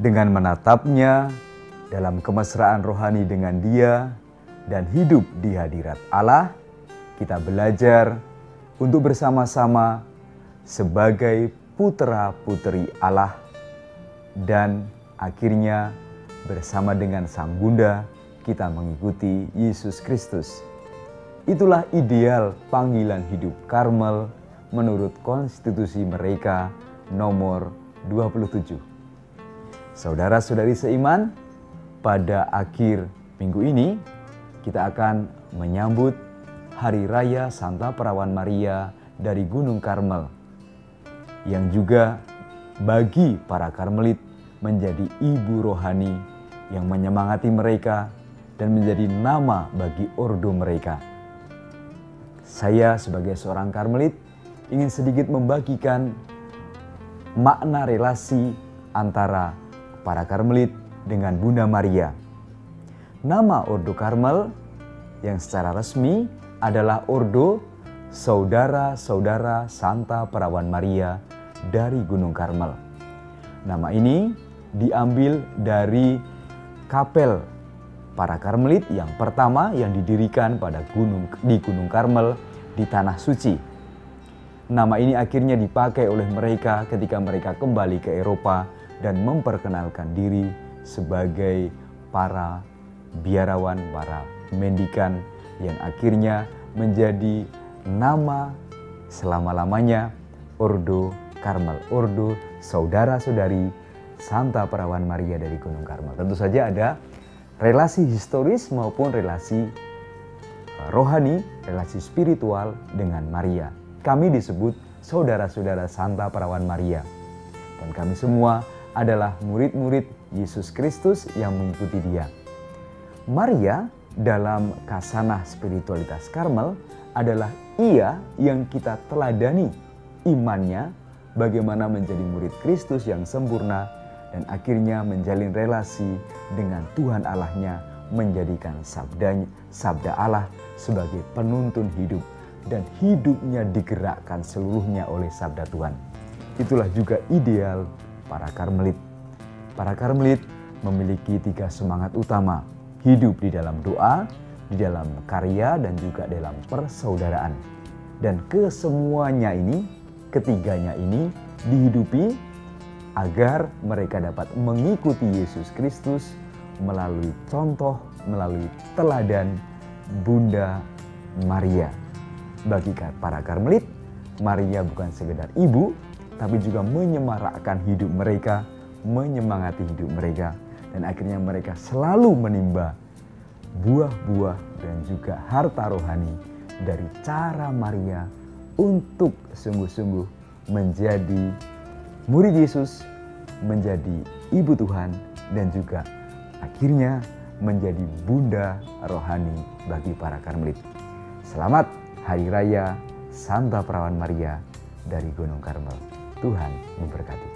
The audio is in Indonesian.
Dengan menatapnya dalam kemesraan rohani dengan Dia dan hidup di hadirat Allah, kita belajar untuk bersama-sama sebagai putra-putri Allah dan akhirnya bersama dengan Sang Bunda kita mengikuti Yesus Kristus. Itulah ideal panggilan hidup Karmel menurut konstitusi mereka nomor 27. Saudara-saudari seiman, pada akhir minggu ini kita akan menyambut Hari Raya Santa Perawan Maria dari Gunung Karmel yang juga bagi para Karmelit menjadi ibu rohani yang menyemangati mereka dan menjadi nama bagi ordo mereka. Saya sebagai seorang Karmelit ingin sedikit membagikan makna relasi antara para Karmelit dengan Bunda Maria. Nama Ordo Karmel yang secara resmi adalah Ordo Saudara-saudara Santa Perawan Maria dari Gunung Karmel. Nama ini diambil dari kapel para Karmelit yang pertama yang didirikan pada gunung di Gunung Karmel di tanah suci. Nama ini akhirnya dipakai oleh mereka ketika mereka kembali ke Eropa dan memperkenalkan diri sebagai para biarawan, para mendikan yang akhirnya menjadi nama selama-lamanya Ordo Karmel, Ordo Saudara-saudari Santa Perawan Maria dari Gunung Karmel. Tentu saja ada relasi historis maupun relasi eh, rohani, relasi spiritual dengan Maria. Kami disebut saudara-saudara Santa Perawan Maria. Dan kami semua adalah murid-murid Yesus Kristus yang mengikuti dia. Maria dalam kasanah spiritualitas Karmel adalah ia yang kita teladani imannya bagaimana menjadi murid Kristus yang sempurna dan akhirnya menjalin relasi dengan Tuhan Allahnya menjadikan sabdanya, sabda Allah sebagai penuntun hidup dan hidupnya digerakkan seluruhnya oleh sabda Tuhan. Itulah juga ideal para karmelit. Para karmelit memiliki tiga semangat utama, hidup di dalam doa, di dalam karya dan juga dalam persaudaraan. Dan kesemuanya ini, ketiganya ini dihidupi agar mereka dapat mengikuti Yesus Kristus melalui contoh, melalui teladan Bunda Maria. Bagi para karmelit, Maria bukan sekedar ibu, tapi juga menyemarakkan hidup mereka, menyemangati hidup mereka, dan akhirnya mereka selalu menimba buah-buah dan juga harta rohani dari cara Maria untuk sungguh-sungguh menjadi murid Yesus menjadi ibu Tuhan dan juga akhirnya menjadi bunda rohani bagi para karmelit. Selamat Hari Raya Santa Perawan Maria dari Gunung Karmel. Tuhan memberkati.